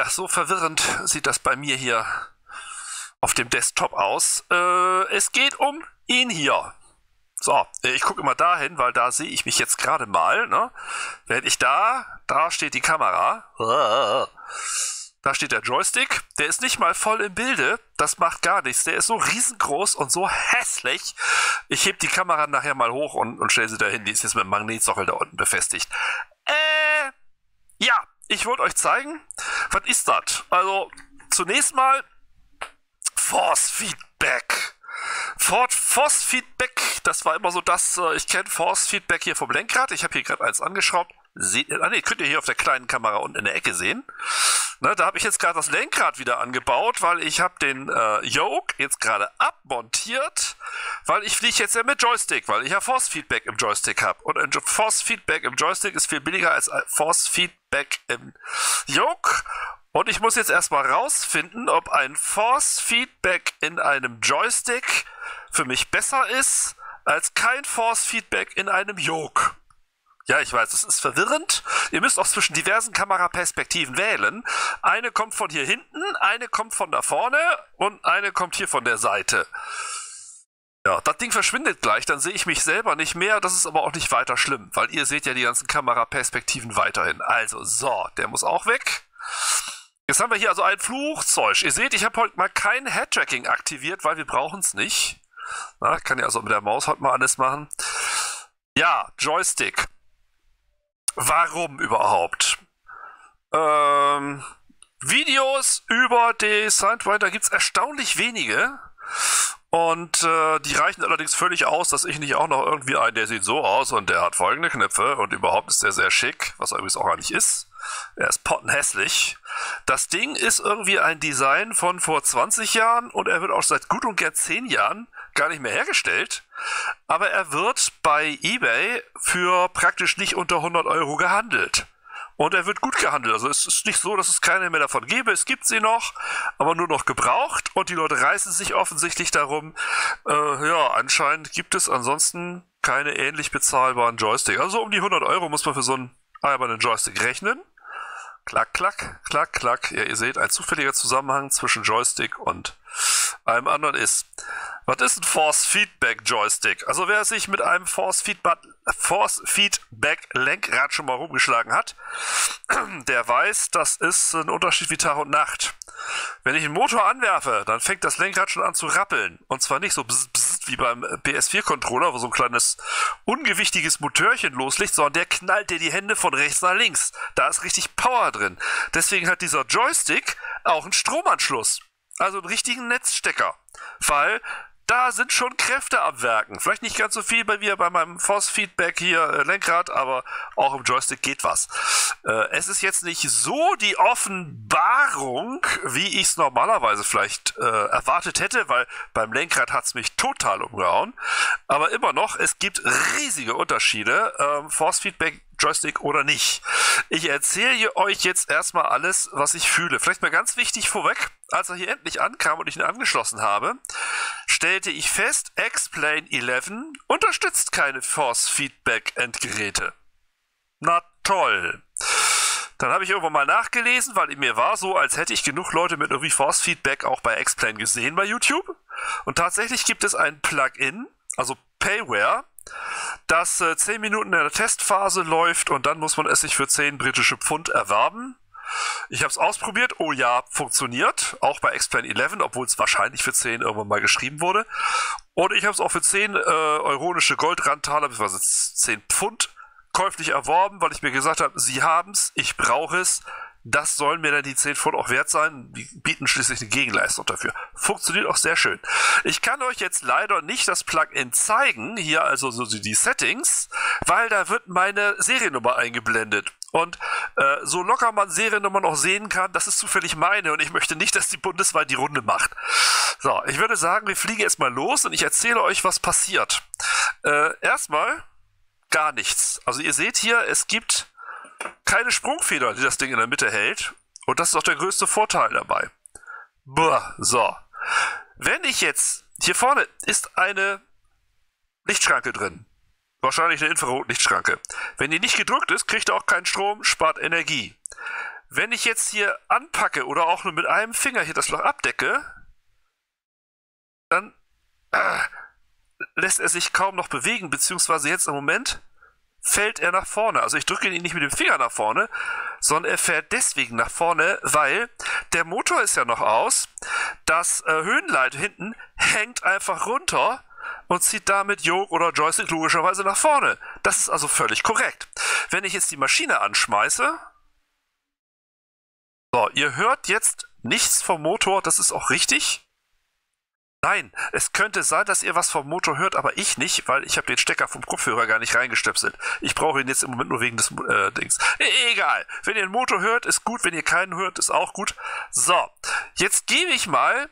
Ja, so verwirrend sieht das bei mir hier auf dem Desktop aus. Äh, es geht um ihn hier. So, ich gucke immer dahin, weil da sehe ich mich jetzt gerade mal. Ne? Während ich da, da steht die Kamera. Da steht der Joystick. Der ist nicht mal voll im Bilde. Das macht gar nichts. Der ist so riesengroß und so hässlich. Ich heb die Kamera nachher mal hoch und, und stelle sie dahin. Die ist jetzt mit dem Magnetsockel da unten befestigt. Äh, ich wollte euch zeigen, was ist das? Also, zunächst mal Force Feedback. Ford Force Feedback, das war immer so das, äh, ich kenne Force Feedback hier vom Lenkrad. Ich habe hier gerade eins angeschraubt. Seht ihr, ah nee, könnt ihr hier auf der kleinen Kamera unten in der Ecke sehen. Ne, da habe ich jetzt gerade das Lenkrad wieder angebaut, weil ich habe den äh, Yoke jetzt gerade abmontiert, weil ich fliege jetzt ja mit Joystick, weil ich ja Force Feedback im Joystick habe. Und ein Force Feedback im Joystick ist viel billiger als Force Feedback im Yoke. Und ich muss jetzt erstmal rausfinden, ob ein Force Feedback in einem Joystick für mich besser ist als kein Force Feedback in einem Yoke. Ja, ich weiß, es ist verwirrend. Ihr müsst auch zwischen diversen Kameraperspektiven wählen. Eine kommt von hier hinten, eine kommt von da vorne und eine kommt hier von der Seite. Ja, das Ding verschwindet gleich, dann sehe ich mich selber nicht mehr. Das ist aber auch nicht weiter schlimm, weil ihr seht ja die ganzen Kameraperspektiven weiterhin. Also, so, der muss auch weg. Jetzt haben wir hier also ein Flugzeug. Ihr seht, ich habe heute mal kein Head-Tracking aktiviert, weil wir brauchen es nicht. Na, kann ja also mit der Maus heute mal alles machen. Ja, Joystick. Warum überhaupt? Ähm, Videos über die Sidewinder gibt es erstaunlich wenige. Und äh, die reichen allerdings völlig aus, dass ich nicht auch noch irgendwie einen, der sieht so aus und der hat folgende Knöpfe und überhaupt ist der sehr schick, was er übrigens auch gar nicht ist. Er ist pottenhässlich. Das Ding ist irgendwie ein Design von vor 20 Jahren und er wird auch seit gut und gern 10 Jahren gar nicht mehr hergestellt. Aber er wird bei eBay für praktisch nicht unter 100 Euro gehandelt. Und er wird gut gehandelt. Also es ist nicht so, dass es keine mehr davon gäbe. Es gibt sie noch, aber nur noch gebraucht. Und die Leute reißen sich offensichtlich darum. Äh, ja, anscheinend gibt es ansonsten keine ähnlich bezahlbaren Joystick. Also um die 100 Euro muss man für so einen albernen Joystick rechnen. Klack, klack, klack, klack. Ja, ihr seht, ein zufälliger Zusammenhang zwischen Joystick und einem anderen ist. Was ist ein Force Feedback Joystick? Also wer sich mit einem Force Feedback, Force Feedback Lenkrad schon mal rumgeschlagen hat, der weiß, das ist ein Unterschied wie Tag und Nacht. Wenn ich einen Motor anwerfe, dann fängt das Lenkrad schon an zu rappeln. Und zwar nicht so bzz, bzz, wie beim PS4-Controller, wo so ein kleines ungewichtiges Motörchen loslegt, sondern der knallt dir die Hände von rechts nach links. Da ist richtig Power drin. Deswegen hat dieser Joystick auch einen Stromanschluss. Also einen richtigen Netzstecker. Weil da sind schon Kräfte am Werken. Vielleicht nicht ganz so viel bei mir bei meinem Force-Feedback hier äh, Lenkrad, aber auch im Joystick geht was. Äh, es ist jetzt nicht so die Offenbarung, wie ich es normalerweise vielleicht äh, erwartet hätte, weil beim Lenkrad hat es mich total umgehauen. Aber immer noch, es gibt riesige Unterschiede. Ähm, Force-Feedback Joystick oder nicht. Ich erzähle euch jetzt erstmal alles, was ich fühle. Vielleicht mal ganz wichtig vorweg, als er hier endlich ankam und ich ihn angeschlossen habe, stellte ich fest, X-Plane 11 unterstützt keine Force Feedback Endgeräte. Na toll. Dann habe ich irgendwann mal nachgelesen, weil mir war so, als hätte ich genug Leute mit irgendwie Force Feedback auch bei X-Plane gesehen bei YouTube. Und tatsächlich gibt es ein Plugin, also Payware, das äh, 10 Minuten in der Testphase läuft und dann muss man es sich für 10 britische Pfund erwerben. Ich habe es ausprobiert. Oh ja, funktioniert. Auch bei X-Plane 11, obwohl es wahrscheinlich für 10 irgendwann mal geschrieben wurde. Und ich habe es auch für 10 äh, euronische Goldrandtaler, bzw. 10 Pfund käuflich erworben, weil ich mir gesagt habe, sie haben es, ich brauche es. Das sollen mir dann die 10 Pfund auch wert sein. Die bieten schließlich eine Gegenleistung dafür. Funktioniert auch sehr schön. Ich kann euch jetzt leider nicht das Plugin zeigen, hier also so die Settings, weil da wird meine Seriennummer eingeblendet. Und äh, so locker man Seriennummer noch sehen kann, das ist zufällig meine und ich möchte nicht, dass die bundesweit die Runde macht. So, ich würde sagen, wir fliegen jetzt mal los und ich erzähle euch, was passiert. Äh, erstmal gar nichts. Also ihr seht hier, es gibt keine Sprungfeder, die das Ding in der Mitte hält. Und das ist auch der größte Vorteil dabei. Boah, so. Wenn ich jetzt, hier vorne ist eine Lichtschranke drin. Wahrscheinlich eine Infrarotlichtschranke. Wenn die nicht gedrückt ist, kriegt er auch keinen Strom, spart Energie. Wenn ich jetzt hier anpacke oder auch nur mit einem Finger hier das Loch abdecke, dann äh, lässt er sich kaum noch bewegen, beziehungsweise jetzt im Moment fällt er nach vorne. Also ich drücke ihn nicht mit dem Finger nach vorne, sondern er fährt deswegen nach vorne, weil der Motor ist ja noch aus. Das äh, Höhenleit hinten hängt einfach runter und zieht damit Yoke oder Joystick logischerweise nach vorne. Das ist also völlig korrekt. Wenn ich jetzt die Maschine anschmeiße, so, ihr hört jetzt nichts vom Motor, das ist auch richtig. Nein, es könnte sein, dass ihr was vom Motor hört, aber ich nicht, weil ich habe den Stecker vom Kopfhörer gar nicht reingestöpselt. Ich brauche ihn jetzt im Moment nur wegen des äh, Dings. E egal. Wenn ihr einen Motor hört, ist gut. Wenn ihr keinen hört, ist auch gut. So, jetzt gebe ich mal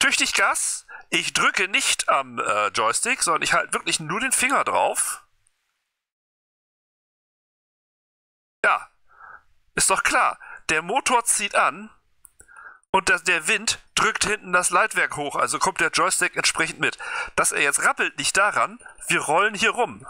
tüchtig Gas. Ich drücke nicht am äh, Joystick, sondern ich halte wirklich nur den Finger drauf. Ja, ist doch klar. Der Motor zieht an und das, der Wind drückt hinten das Leitwerk hoch, also kommt der Joystick entsprechend mit. Dass er jetzt rappelt, nicht daran, wir rollen hier rum.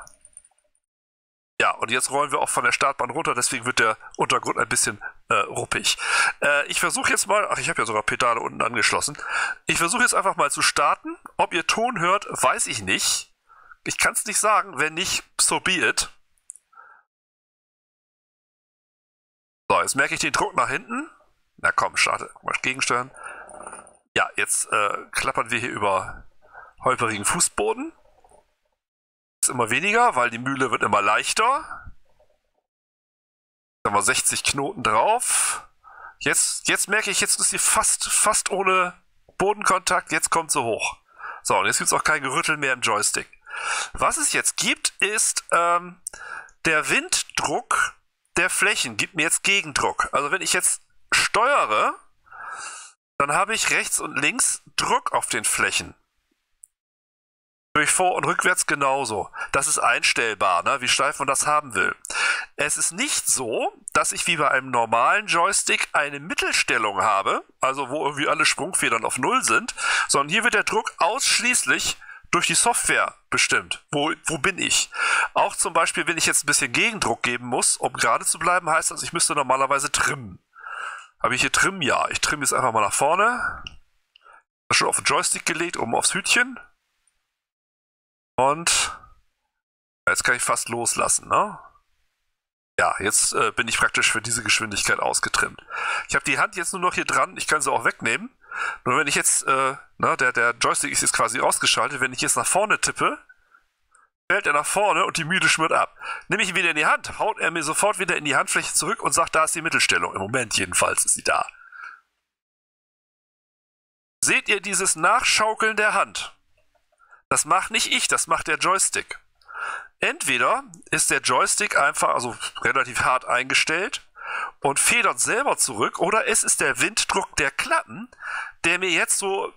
Ja, und jetzt rollen wir auch von der Startbahn runter, deswegen wird der Untergrund ein bisschen äh, ruppig. Äh, ich versuche jetzt mal, ach, ich habe ja sogar Pedale unten angeschlossen. Ich versuche jetzt einfach mal zu starten. Ob ihr Ton hört, weiß ich nicht. Ich kann es nicht sagen, wenn nicht, so be it. So, jetzt merke ich den Druck nach hinten. Na komm, starte. Mal gegensteuern. Ja, jetzt äh, klappern wir hier über holperigen Fußboden. Ist immer weniger, weil die Mühle wird immer leichter. Jetzt haben wir 60 Knoten drauf. Jetzt, jetzt merke ich, jetzt ist sie fast, fast ohne Bodenkontakt. Jetzt kommt sie hoch. So, und jetzt gibt es auch kein Gerüttel mehr im Joystick. Was es jetzt gibt, ist ähm, der Winddruck der Flächen gibt mir jetzt Gegendruck. Also wenn ich jetzt steuere, dann habe ich rechts und links Druck auf den Flächen. Durch Vor- und Rückwärts genauso. Das ist einstellbar, ne, wie steif man das haben will. Es ist nicht so, dass ich wie bei einem normalen Joystick eine Mittelstellung habe, also wo irgendwie alle Sprungfedern auf Null sind, sondern hier wird der Druck ausschließlich durch die Software bestimmt. Wo, wo bin ich? Auch zum Beispiel, wenn ich jetzt ein bisschen Gegendruck geben muss, um gerade zu bleiben, heißt das, ich müsste normalerweise trimmen. Habe ich hier Trim? Ja. Ich trimme jetzt einfach mal nach vorne. Schon auf den Joystick gelegt, oben aufs Hütchen. Und jetzt kann ich fast loslassen, ne? Ja, jetzt äh, bin ich praktisch für diese Geschwindigkeit ausgetrimmt. Ich habe die Hand jetzt nur noch hier dran, ich kann sie auch wegnehmen. Nur wenn ich jetzt, äh, na, der, der Joystick ist jetzt quasi ausgeschaltet, wenn ich jetzt nach vorne tippe, fällt er nach vorne und die Mühle schmiert ab. Nehme ich ihn wieder in die Hand, haut er mir sofort wieder in die Handfläche zurück und sagt, da ist die Mittelstellung. Im Moment jedenfalls ist sie da. Seht ihr dieses Nachschaukeln der Hand? Das macht nicht ich, das macht der Joystick. Entweder ist der Joystick einfach, also relativ hart eingestellt und federt selber zurück, oder es ist der Winddruck der Klappen, der mir jetzt so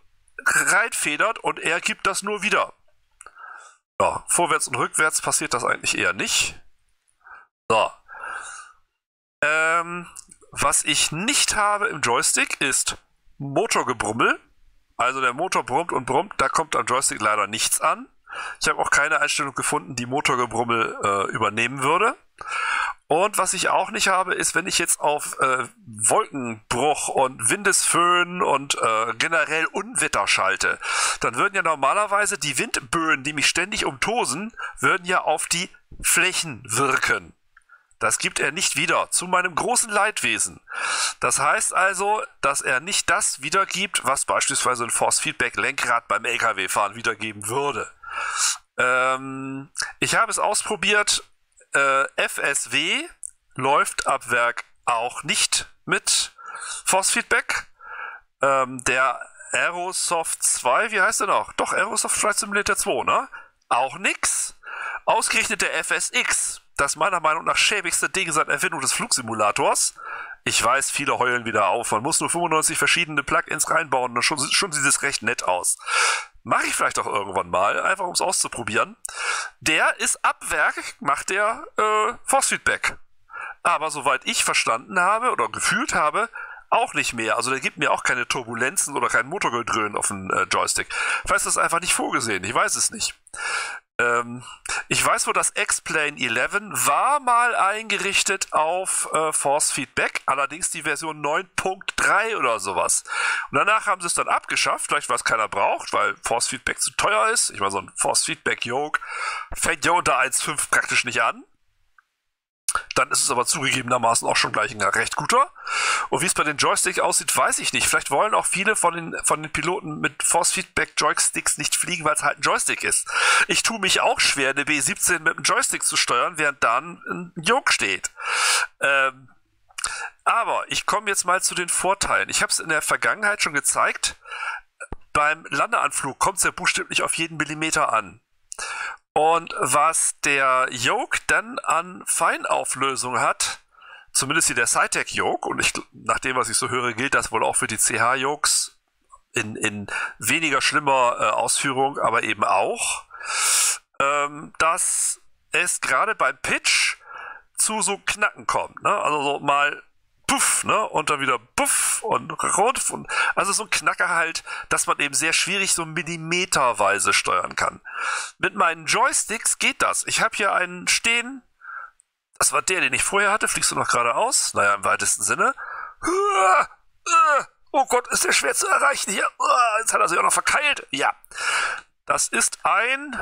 reinfedert und er gibt das nur wieder. Ja, vorwärts und rückwärts passiert das eigentlich eher nicht. So. Ähm, was ich nicht habe im Joystick ist Motorgebrummel. Also der Motor brummt und brummt, da kommt am Joystick leider nichts an. Ich habe auch keine Einstellung gefunden, die Motorgebrummel äh, übernehmen würde. Und was ich auch nicht habe, ist, wenn ich jetzt auf äh, Wolkenbruch und Windesföhn und äh, generell Unwetter schalte, dann würden ja normalerweise die Windböen, die mich ständig umtosen, würden ja auf die Flächen wirken. Das gibt er nicht wieder, zu meinem großen Leidwesen. Das heißt also, dass er nicht das wiedergibt, was beispielsweise ein Force Feedback Lenkrad beim LKW-Fahren wiedergeben würde. Ähm, ich habe es ausprobiert äh, FSW läuft ab Werk auch nicht mit Force Feedback. Ähm, der Aerosoft 2, wie heißt der noch? Doch, Aerosoft Flight Simulator 2, ne? Auch nix. Ausgerechnet der FSX, das meiner Meinung nach schäbigste Ding seit Erfindung des Flugsimulators. Ich weiß, viele heulen wieder auf. Man muss nur 95 verschiedene Plugins reinbauen und schon, schon sieht es recht nett aus. Mache ich vielleicht auch irgendwann mal, einfach um es auszuprobieren. Der ist ab Werk, macht der äh, Force Feedback. Aber soweit ich verstanden habe oder gefühlt habe, auch nicht mehr. Also der gibt mir auch keine Turbulenzen oder kein Motorgedröhnen auf dem äh, Joystick. Vielleicht ist das einfach nicht vorgesehen, ich weiß es nicht. Ähm, ich weiß, wo das X-Plane 11 war mal eingerichtet auf äh, Force Feedback, allerdings die Version 9.3 oder sowas. Und danach haben sie es dann abgeschafft, vielleicht weil es keiner braucht, weil Force Feedback zu teuer ist. Ich meine, so ein Force Feedback Yoke fängt ja unter 1.5 praktisch nicht an. Dann ist es aber zugegebenermaßen auch schon gleich ein recht guter. Und wie es bei den Joysticks aussieht, weiß ich nicht. Vielleicht wollen auch viele von den, von den Piloten mit Force Feedback Joysticks nicht fliegen, weil es halt ein Joystick ist. Ich tue mich auch schwer, eine B17 mit einem Joystick zu steuern, während dann ein Yoke steht. Ähm, aber ich komme jetzt mal zu den Vorteilen. Ich habe es in der Vergangenheit schon gezeigt. Beim Landeanflug kommt es ja buchstäblich auf jeden Millimeter an. Und was der Yoke dann an Feinauflösung hat, zumindest hier der Cytec Yoke, und ich, nach dem, was ich so höre, gilt das wohl auch für die CH Yokes in, in weniger schlimmer äh, Ausführung, aber eben auch, ähm, dass es gerade beim Pitch zu so Knacken kommt. Ne? Also so mal puff, ne? Und dann wieder puff und rot. Und, also so ein Knacker halt, dass man eben sehr schwierig so millimeterweise steuern kann. Mit meinen Joysticks geht das. Ich habe hier einen stehen. Das war der, den ich vorher hatte. Fliegst du noch geradeaus? Naja, im weitesten Sinne. Oh Gott, ist der schwer zu erreichen hier. Jetzt hat er sich auch noch verkeilt. Ja. Das ist ein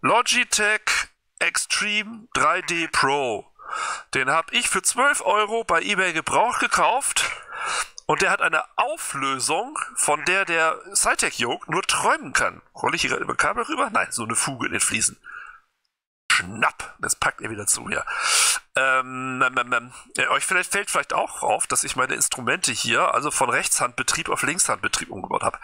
Logitech Extreme 3D Pro. Den habe ich für 12 Euro bei eBay Gebrauch gekauft. Und der hat eine Auflösung, von der der Cytec Yoke nur träumen kann. Rolle ich hier gerade über Kabel rüber? Nein, so eine Fuge in den Fliesen. Schnapp. Das packt ihr wieder zu hier. Ähm, ähm, ähm, ja, euch vielleicht fällt vielleicht auch auf, dass ich meine Instrumente hier, also von Rechtshandbetrieb auf Linkshandbetrieb umgebaut habe.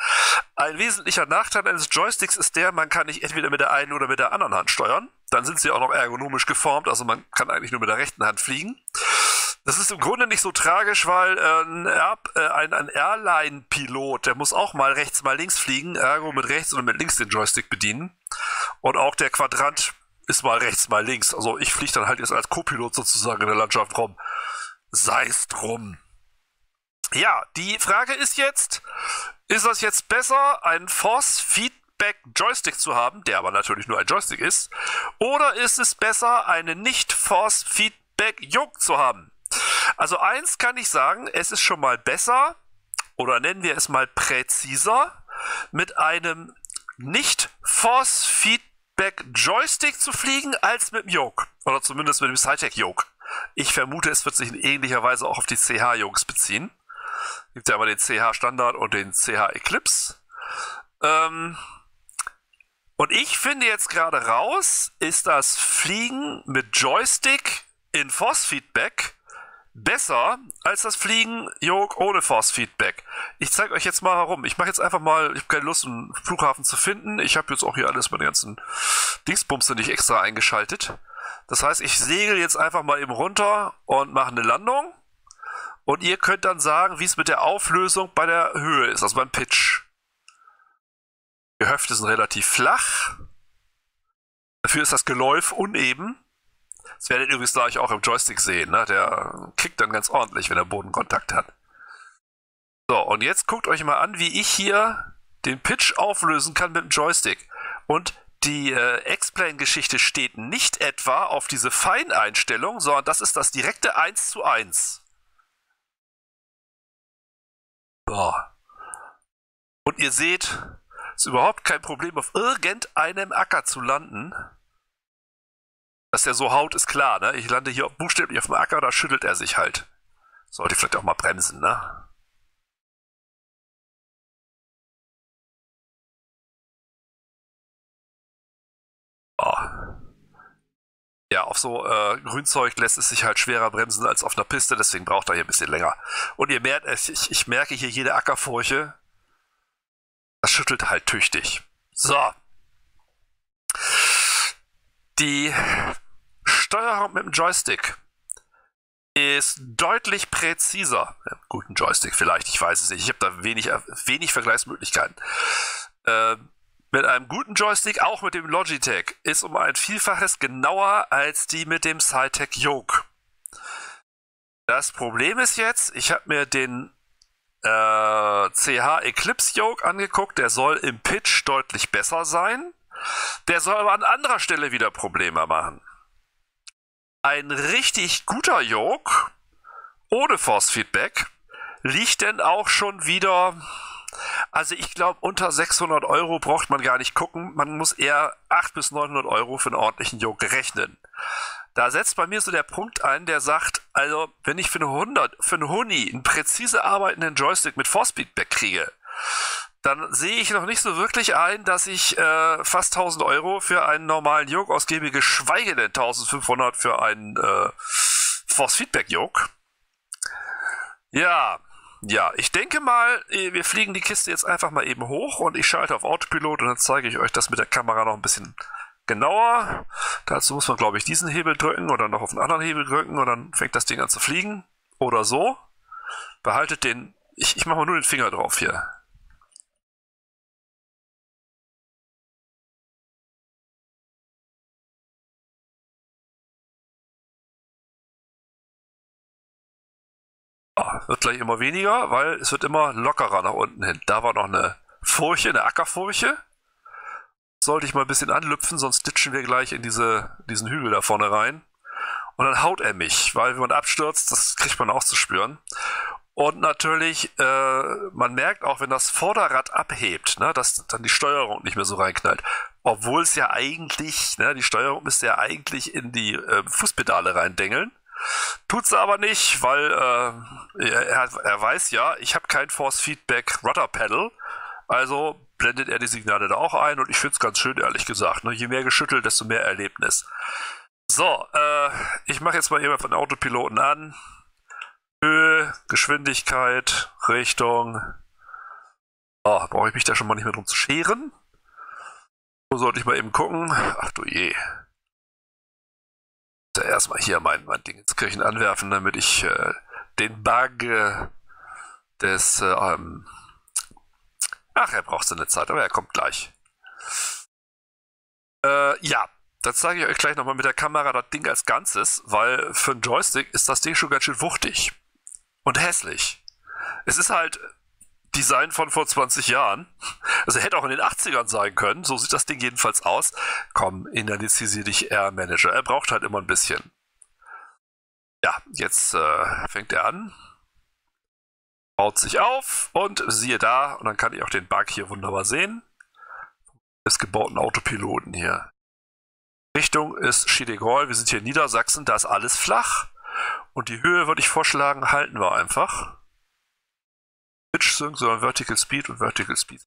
Ein wesentlicher Nachteil eines Joysticks ist der, man kann nicht entweder mit der einen oder mit der anderen Hand steuern. Dann sind sie auch noch ergonomisch geformt, also man kann eigentlich nur mit der rechten Hand fliegen. Das ist im Grunde nicht so tragisch, weil äh, ein, äh, ein, ein Airline-Pilot, der muss auch mal rechts, mal links fliegen, ergo mit rechts oder mit links den Joystick bedienen. Und auch der Quadrant ist mal rechts, mal links. Also ich fliege dann halt jetzt als Co-Pilot sozusagen in der Landschaft rum. Sei es drum. Ja, die Frage ist jetzt, ist das jetzt besser, einen Force Feedback Joystick zu haben, der aber natürlich nur ein Joystick ist, oder ist es besser, einen nicht Force Feedback Yoke zu haben? Also eins kann ich sagen, es ist schon mal besser, oder nennen wir es mal präziser, mit einem nicht Force Feedback Back Joystick zu fliegen als mit dem Yoke. Oder zumindest mit dem Cytec Yoke. Ich vermute, es wird sich in ähnlicher Weise auch auf die CH-Yokes beziehen. Gibt ja aber den CH Standard und den CH Eclipse. Ähm, und ich finde jetzt gerade raus, ist das Fliegen mit Joystick in Force Feedback besser als das Fliegen Yoke ohne Force Feedback. Ich zeige euch jetzt mal warum. Ich mache jetzt einfach mal, ich habe keine Lust, einen Flughafen zu finden. Ich habe jetzt auch hier alles, meine ganzen Dingsbumse nicht extra eingeschaltet. Das heißt, ich segel jetzt einfach mal eben runter und mache eine Landung. Und ihr könnt dann sagen, wie es mit der Auflösung bei der Höhe ist, also beim Pitch. Die Gehöfte sind relativ flach. Dafür ist das Geläuf uneben. Das werdet ihr übrigens gleich auch im Joystick sehen. Ne? Der kickt dann ganz ordentlich, wenn er Bodenkontakt hat. So, und jetzt guckt euch mal an, wie ich hier den Pitch auflösen kann mit dem Joystick. Und die äh, X-Plane-Geschichte steht nicht etwa auf diese Feineinstellung, sondern das ist das direkte 1 zu 1. So. Und ihr seht, ist überhaupt kein Problem, auf irgendeinem Acker zu landen. Dass er so haut, ist klar, ne? Ich lande hier buchstäblich auf dem Acker, da schüttelt er sich halt. Sollte ich vielleicht auch mal bremsen, ne? Oh. Ja, auf so äh, Grünzeug lässt es sich halt schwerer bremsen als auf einer Piste, deswegen braucht er hier ein bisschen länger. Und ihr merkt, ich, ich merke hier jede Ackerfurche. Das schüttelt halt tüchtig. So. Die Steuerung mit dem Joystick ist deutlich präziser. Ja, guten Joystick vielleicht, ich weiß es nicht. Ich habe da wenig, wenig Vergleichsmöglichkeiten. Äh, mit einem guten Joystick, auch mit dem Logitech, ist um ein Vielfaches genauer als die mit dem Cytec Yoke. Das Problem ist jetzt, ich habe mir den äh, CH Eclipse Yoke angeguckt, der soll im Pitch deutlich besser sein. Der soll aber an anderer Stelle wieder Probleme machen. Ein richtig guter Yoke ohne Force Feedback liegt denn auch schon wieder also ich glaube, unter 600 Euro braucht man gar nicht gucken. Man muss eher 800 bis 900 Euro für einen ordentlichen Yoke rechnen. Da setzt bei mir so der Punkt ein, der sagt, also wenn ich für eine 100, für einen Huni einen präzise arbeitenden Joystick mit Force Feedback kriege, dann sehe ich noch nicht so wirklich ein, dass ich äh, fast 1000 Euro für einen normalen Yoke ausgebe, geschweige denn 1500 für einen äh, Force Feedback Yoke. Ja, ja, ich denke mal, äh, wir fliegen die Kiste jetzt einfach mal eben hoch und ich schalte auf Autopilot und dann zeige ich euch das mit der Kamera noch ein bisschen genauer. Dazu muss man, glaube ich, diesen Hebel drücken oder noch auf einen anderen Hebel drücken und dann fängt das Ding an zu fliegen. Oder so. Behaltet den, ich, ich mache mal nur den Finger drauf hier. wird gleich immer weniger, weil es wird immer lockerer nach unten hin. Da war noch eine Furche, eine Ackerfurche. Sollte ich mal ein bisschen anlüpfen, sonst ditchen wir gleich in diese, diesen Hügel da vorne rein. Und dann haut er mich, weil wenn man abstürzt, das kriegt man auch zu spüren. Und natürlich, äh, man merkt auch, wenn das Vorderrad abhebt, ne, dass dann die Steuerung nicht mehr so reinknallt. Obwohl es ja eigentlich, ne, die Steuerung müsste ja eigentlich in die äh, Fußpedale reindengeln. Tut's aber nicht, weil äh, er, er weiß ja, ich habe kein Force Feedback Rudder Pedal. Also blendet er die Signale da auch ein und ich finde es ganz schön, ehrlich gesagt. Ne? Je mehr geschüttelt, desto mehr Erlebnis. So, äh, ich mache jetzt mal eben von Autopiloten an. Höhe, Geschwindigkeit, Richtung. Oh, brauche ich mich da schon mal nicht mehr drum zu scheren? So sollte ich mal eben gucken. Ach du je erstmal hier mein, mein Ding ins Kirchen anwerfen, damit ich äh, den Bug des. Äh, ähm ach, er braucht seine Zeit, aber er kommt gleich. Äh, ja, dann zeige ich euch gleich nochmal mit der Kamera das Ding als Ganzes, weil für einen Joystick ist das Ding schon ganz schön wuchtig und hässlich. Es ist halt Design von vor 20 Jahren. Also hätte auch in den 80ern sein können. So sieht das Ding jedenfalls aus. Komm, initialisier dich Air Manager. Er braucht halt immer ein bisschen. Ja, jetzt äh, fängt er an. Baut sich auf und siehe da, und dann kann ich auch den Bug hier wunderbar sehen. Des gebauten Autopiloten hier. Richtung ist Schiedegol. Wir sind hier in Niedersachsen, da ist alles flach. Und die Höhe würde ich vorschlagen, halten wir einfach. Pitch Sync, sondern Vertical Speed und Vertical Speed.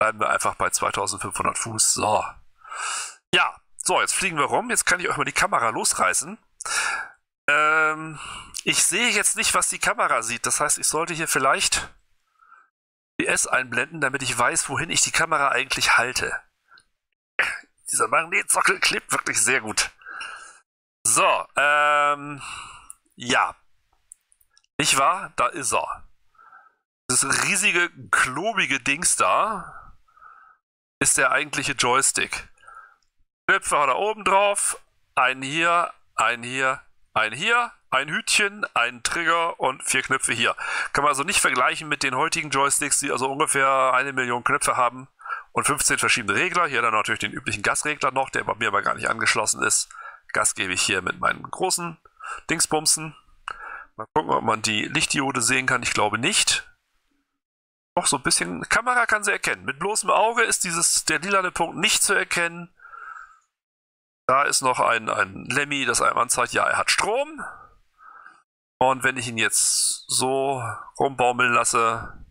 Bleiben wir einfach bei 2500 Fuß. So. Ja, so, jetzt fliegen wir rum. Jetzt kann ich euch mal die Kamera losreißen. Ähm, ich sehe jetzt nicht, was die Kamera sieht. Das heißt, ich sollte hier vielleicht PS einblenden, damit ich weiß, wohin ich die Kamera eigentlich halte. Dieser Magnetsockel klebt wirklich sehr gut. So, ähm, ja, nicht wahr? Da ist er. Das riesige, klobige Dings da ist der eigentliche Joystick. Knöpfe hat er oben drauf. Einen hier, einen hier, einen hier, ein Hütchen, einen Trigger und vier Knöpfe hier. Kann man also nicht vergleichen mit den heutigen Joysticks, die also ungefähr eine Million Knöpfe haben und 15 verschiedene Regler. Hier dann natürlich den üblichen Gasregler noch, der bei mir aber gar nicht angeschlossen ist. Gas gebe ich hier mit meinen großen Dingsbumsen. Mal gucken, ob man die Lichtdiode sehen kann. Ich glaube nicht. Doch, so ein bisschen. Kamera kann sie erkennen. Mit bloßem Auge ist dieses, der lilane Punkt nicht zu erkennen. Da ist noch ein, ein Lemmy, das einem anzeigt, ja, er hat Strom. Und wenn ich ihn jetzt so rumbaumeln lasse,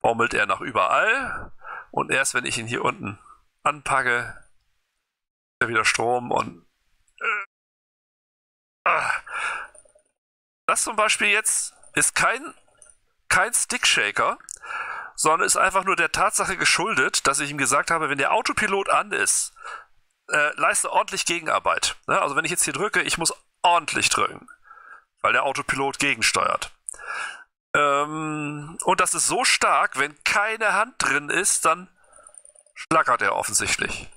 baumelt er nach überall. Und erst wenn ich ihn hier unten anpacke, ist er wieder Strom und. Äh, ah, das zum Beispiel jetzt ist kein, kein Stickshaker, sondern ist einfach nur der Tatsache geschuldet, dass ich ihm gesagt habe, wenn der Autopilot an ist, äh, leiste ordentlich Gegenarbeit. Ne? Also wenn ich jetzt hier drücke, ich muss ordentlich drücken, weil der Autopilot gegensteuert. Ähm, und das ist so stark, wenn keine Hand drin ist, dann schlackert er offensichtlich.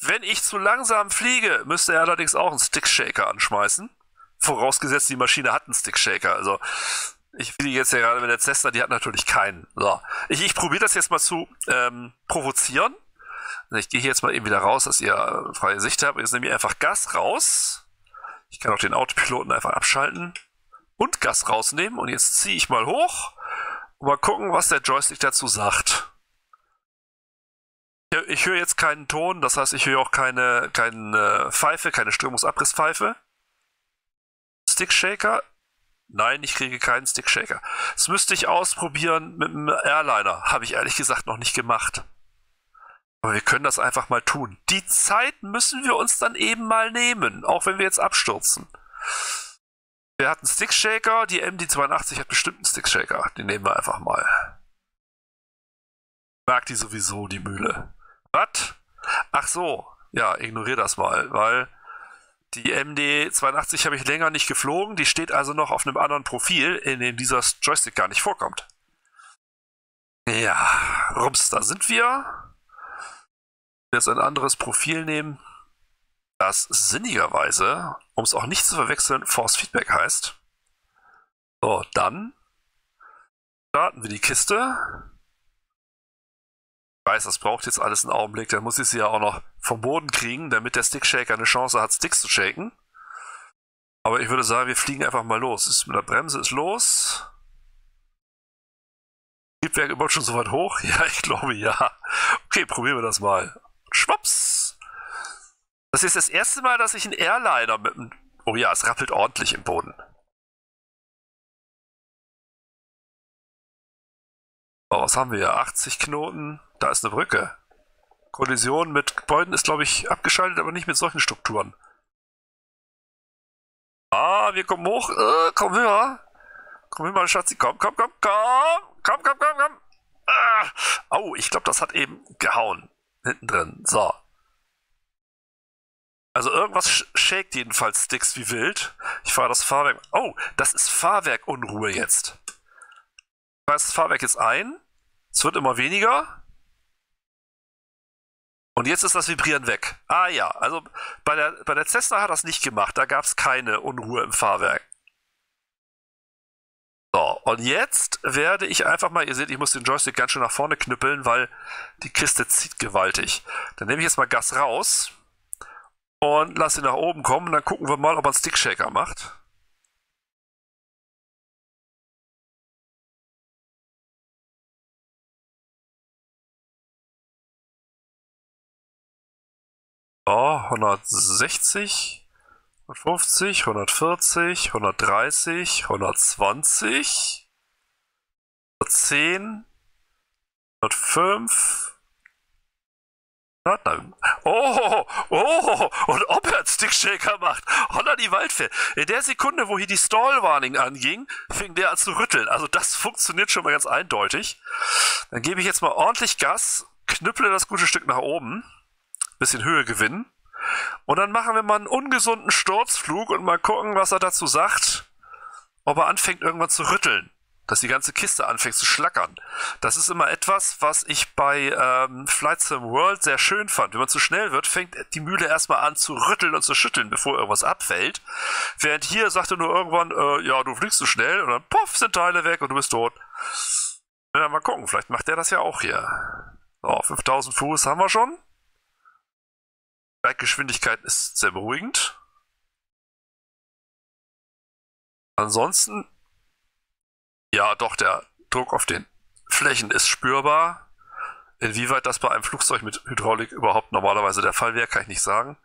Wenn ich zu langsam fliege, müsste er allerdings auch einen Stickshaker anschmeißen. Vorausgesetzt, die Maschine hat einen Stickshaker. Also ich will jetzt ja gerade mit der Cessna, die hat natürlich keinen. So. Ich, ich probiere das jetzt mal zu ähm, provozieren. Ich gehe jetzt mal eben wieder raus, dass ihr freie Sicht habt. Jetzt nehme ich einfach Gas raus. Ich kann auch den Autopiloten einfach abschalten und Gas rausnehmen. Und jetzt ziehe ich mal hoch und mal gucken, was der Joystick dazu sagt. Ich höre jetzt keinen Ton, das heißt, ich höre auch keine, keine Pfeife, keine Strömungsabrisszpfeife. Stickshaker? Nein, ich kriege keinen Stickshaker. Das müsste ich ausprobieren mit einem Airliner. Habe ich ehrlich gesagt noch nicht gemacht. Aber wir können das einfach mal tun. Die Zeit müssen wir uns dann eben mal nehmen, auch wenn wir jetzt abstürzen. Wir hatten Stickshaker, die MD82 hat bestimmt einen Stickshaker. Den nehmen wir einfach mal. Mag die sowieso, die Mühle. Was? Ach so. Ja, ignoriere das mal, weil die MD82 habe ich länger nicht geflogen. Die steht also noch auf einem anderen Profil, in dem dieser Joystick gar nicht vorkommt. Ja, rums, da sind wir. Jetzt ein anderes Profil nehmen, das sinnigerweise, um es auch nicht zu verwechseln, Force Feedback heißt. So, dann starten wir die Kiste weiß, das braucht jetzt alles einen Augenblick, dann muss ich sie ja auch noch vom Boden kriegen, damit der Stickshaker eine Chance hat, Sticks zu shaken. Aber ich würde sagen, wir fliegen einfach mal los. Ist mit der Bremse ist los. Triebwerk überhaupt schon so weit hoch? Ja, ich glaube ja. Okay, probieren wir das mal. Schwupps. Das ist das erste Mal, dass ich einen Airliner mit einem... Oh ja, es rappelt ordentlich im Boden. Oh, was haben wir hier? 80 Knoten. Da ist eine Brücke. Kollision mit Gebäuden ist, glaube ich, abgeschaltet, aber nicht mit solchen Strukturen. Ah, wir kommen hoch. Äh, komm höher. Komm höher, Schatzi. Komm, komm, komm, komm. Komm, komm, komm, komm. Ah. Oh, ich glaube, das hat eben gehauen. Hinten drin. So. Also irgendwas shakt jedenfalls Sticks wie wild. Ich fahre das Fahrwerk. Oh, das ist Fahrwerkunruhe jetzt. Ich fahre das Fahrwerk jetzt ein. Es wird immer weniger. Und jetzt ist das Vibrieren weg. Ah ja, also bei der, bei der Cessna hat das nicht gemacht. Da gab es keine Unruhe im Fahrwerk. So, und jetzt werde ich einfach mal, ihr seht, ich muss den Joystick ganz schön nach vorne knüppeln, weil die Kiste zieht gewaltig. Dann nehme ich jetzt mal Gas raus und lasse ihn nach oben kommen. Und dann gucken wir mal, ob er einen Stickshaker macht. Oh, 160, 150, 140, 130, 120, 110, 105. Oh, oh, und ob er einen Stickshaker macht. Holla die Waldfee. In der Sekunde, wo hier die Stall-Warning anging, fing der an zu rütteln. Also das funktioniert schon mal ganz eindeutig. Dann gebe ich jetzt mal ordentlich Gas, knüpple das gute Stück nach oben bisschen Höhe gewinnen. Und dann machen wir mal einen ungesunden Sturzflug und mal gucken, was er dazu sagt. Ob er anfängt irgendwann zu rütteln. Dass die ganze Kiste anfängt zu schlackern. Das ist immer etwas, was ich bei ähm, Flight Sim World sehr schön fand. Wenn man zu schnell wird, fängt die Mühle erstmal an zu rütteln und zu schütteln, bevor irgendwas abfällt. Während hier sagt er nur irgendwann, äh, ja, du fliegst zu schnell und dann puff, sind Teile weg und du bist tot. Ja, mal gucken, vielleicht macht der das ja auch hier. So, 5000 Fuß haben wir schon. Steiggeschwindigkeit ist sehr beruhigend. Ansonsten, ja, doch, der Druck auf den Flächen ist spürbar. Inwieweit das bei einem Flugzeug mit Hydraulik überhaupt normalerweise der Fall wäre, kann ich nicht sagen.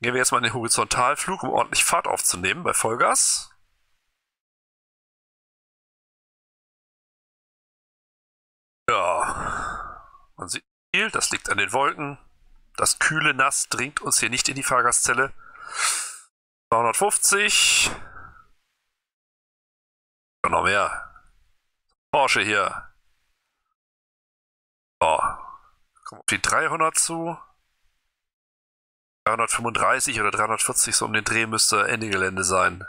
Gehen wir jetzt mal in den Horizontalflug, um ordentlich Fahrt aufzunehmen bei Vollgas. Ja, man sieht viel, das liegt an den Wolken. Das kühle Nass dringt uns hier nicht in die Fahrgastzelle. 250. Und noch mehr. Porsche hier. So. Kommen auf die 300 zu. 335 oder 340 so um den Dreh müsste Ende Gelände sein.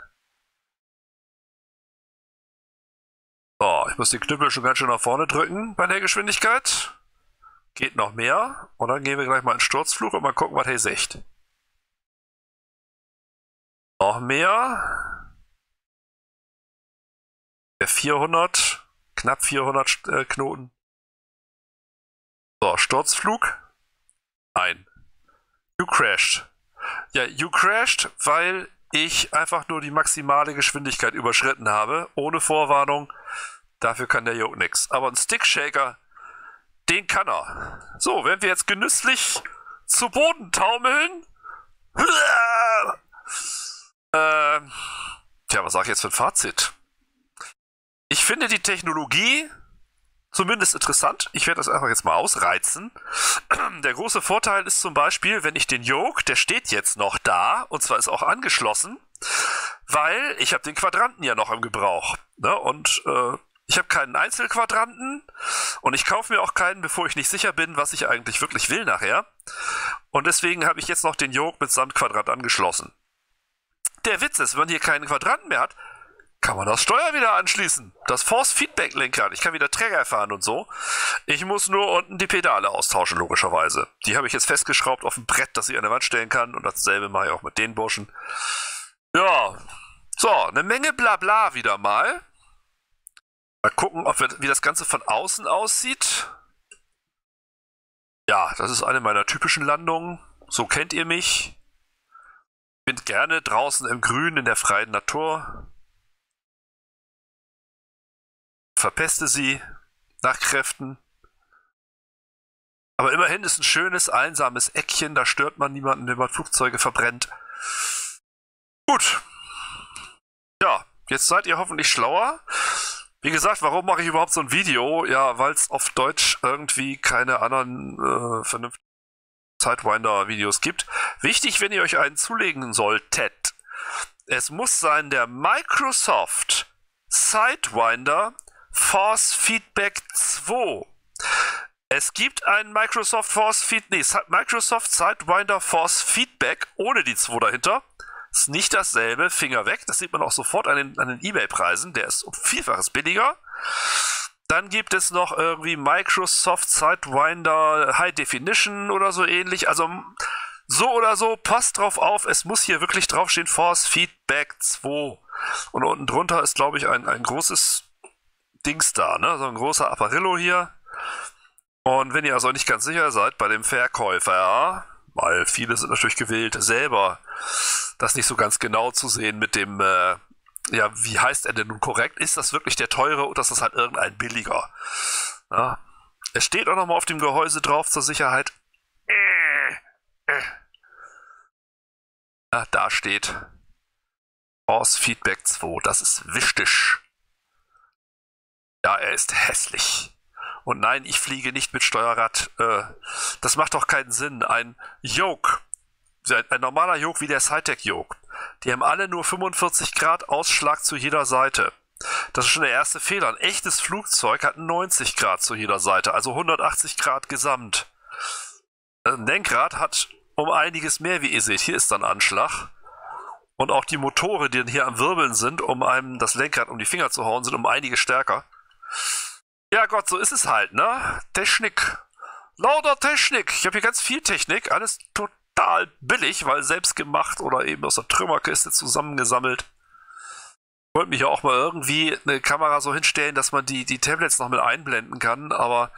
So, ich muss den Knüppel schon ganz schön nach vorne drücken bei der Geschwindigkeit. Geht noch mehr. Und dann gehen wir gleich mal in Sturzflug und mal gucken, was er sagt. Noch mehr. Der 400. Knapp 400 äh, Knoten. So, Sturzflug. Nein. You crashed. Ja, you crashed, weil ich einfach nur die maximale Geschwindigkeit überschritten habe, ohne Vorwarnung. Dafür kann der Yoke nix. Aber ein Stickshaker, den kann er. So, wenn wir jetzt genüsslich zu Boden taumeln. Ähm, tja, was sag ich jetzt für ein Fazit? Ich finde die Technologie zumindest interessant. Ich werde das einfach jetzt mal ausreizen. Der große Vorteil ist zum Beispiel, wenn ich den Yoke, der steht jetzt noch da, und zwar ist auch angeschlossen, weil ich habe den Quadranten ja noch im Gebrauch. Ne? Und äh, ich habe keinen Einzelquadranten und ich kaufe mir auch keinen, bevor ich nicht sicher bin, was ich eigentlich wirklich will nachher. Und deswegen habe ich jetzt noch den Yoke mit Sandquadrant angeschlossen. Der Witz ist, wenn man hier keinen Quadranten mehr hat, kann man das Steuer wieder anschließen. Das Force Feedback Lenkrad. Ich kann wieder Träger fahren und so. Ich muss nur unten die Pedale austauschen, logischerweise. Die habe ich jetzt festgeschraubt auf ein Brett, das ich an der Wand stellen kann. Und dasselbe mache ich auch mit den Burschen. Ja. So, eine Menge Blabla wieder mal. Mal gucken, ob wir, wie das Ganze von außen aussieht. Ja, das ist eine meiner typischen Landungen. So kennt ihr mich. Bin gerne draußen im Grün in der freien Natur. verpeste sie nach Kräften. Aber immerhin ist ein schönes, einsames Eckchen, da stört man niemanden, wenn man Flugzeuge verbrennt. Gut. Ja, jetzt seid ihr hoffentlich schlauer. Wie gesagt, warum mache ich überhaupt so ein Video? Ja, weil es auf Deutsch irgendwie keine anderen äh, vernünftigen Sidewinder-Videos gibt. Wichtig, wenn ihr euch einen zulegen solltet. Es muss sein der Microsoft Sidewinder Force Feedback 2. Es gibt ein Microsoft Force Feed, nee, Microsoft Sidewinder Force Feedback ohne die 2 dahinter. Ist nicht dasselbe, Finger weg. Das sieht man auch sofort an den, an den Ebay-Preisen. Der ist um Vielfaches billiger. Dann gibt es noch irgendwie Microsoft Sidewinder High Definition oder so ähnlich. Also so oder so, passt drauf auf. Es muss hier wirklich draufstehen Force Feedback 2. Und unten drunter ist, glaube ich, ein, ein großes Dings da, ne? So ein großer Apparillo hier. Und wenn ihr also nicht ganz sicher seid bei dem Verkäufer, weil viele sind natürlich gewillt, selber das nicht so ganz genau zu sehen mit dem, äh, ja, wie heißt er denn nun korrekt? Ist das wirklich der teure oder ist das halt irgendein billiger? Ja. Es steht auch nochmal auf dem Gehäuse drauf zur Sicherheit. Ja, da steht Force Feedback 2. Das ist wichtig. Ja, er ist hässlich. Und nein, ich fliege nicht mit Steuerrad. Äh, das macht doch keinen Sinn. Ein Yoke, ein normaler Yoke wie der Cytec Yoke, die haben alle nur 45 Grad Ausschlag zu jeder Seite. Das ist schon der erste Fehler. Ein echtes Flugzeug hat 90 Grad zu jeder Seite, also 180 Grad gesamt. Ein Lenkrad hat um einiges mehr, wie ihr seht. Hier ist dann Anschlag. Und auch die Motoren, die hier am Wirbeln sind, um einem das Lenkrad um die Finger zu hauen, sind um einige stärker. Ja Gott, so ist es halt, ne? Technik. Lauter Technik. Ich habe hier ganz viel Technik. Alles total billig, weil selbst gemacht oder eben aus der Trümmerkiste zusammengesammelt. Ich wollte mich ja auch mal irgendwie eine Kamera so hinstellen, dass man die, die Tablets noch mit einblenden kann, aber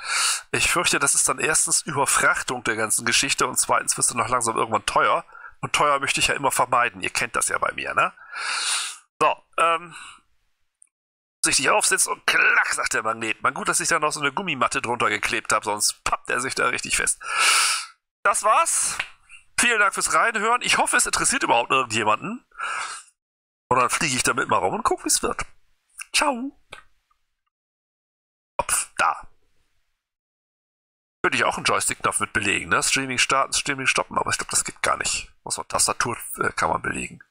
ich fürchte, das ist dann erstens Überfrachtung der ganzen Geschichte und zweitens wirst du noch langsam irgendwann teuer. Und teuer möchte ich ja immer vermeiden. Ihr kennt das ja bei mir, ne? So, ähm, sich nicht aufsetzt und klack, sagt der Magnet. Man gut, dass ich da noch so eine Gummimatte drunter geklebt habe, sonst pappt er sich da richtig fest. Das war's. Vielen Dank fürs Reinhören. Ich hoffe, es interessiert überhaupt irgendjemanden. Und dann fliege ich damit mal rum und gucke, wie es wird. Ciao. Opf, da. Könnte ich auch einen Joystick-Knopf mit belegen, ne? Streaming starten, Streaming stoppen, aber ich glaube, das geht gar nicht. Muss man Tastatur, äh, kann man belegen.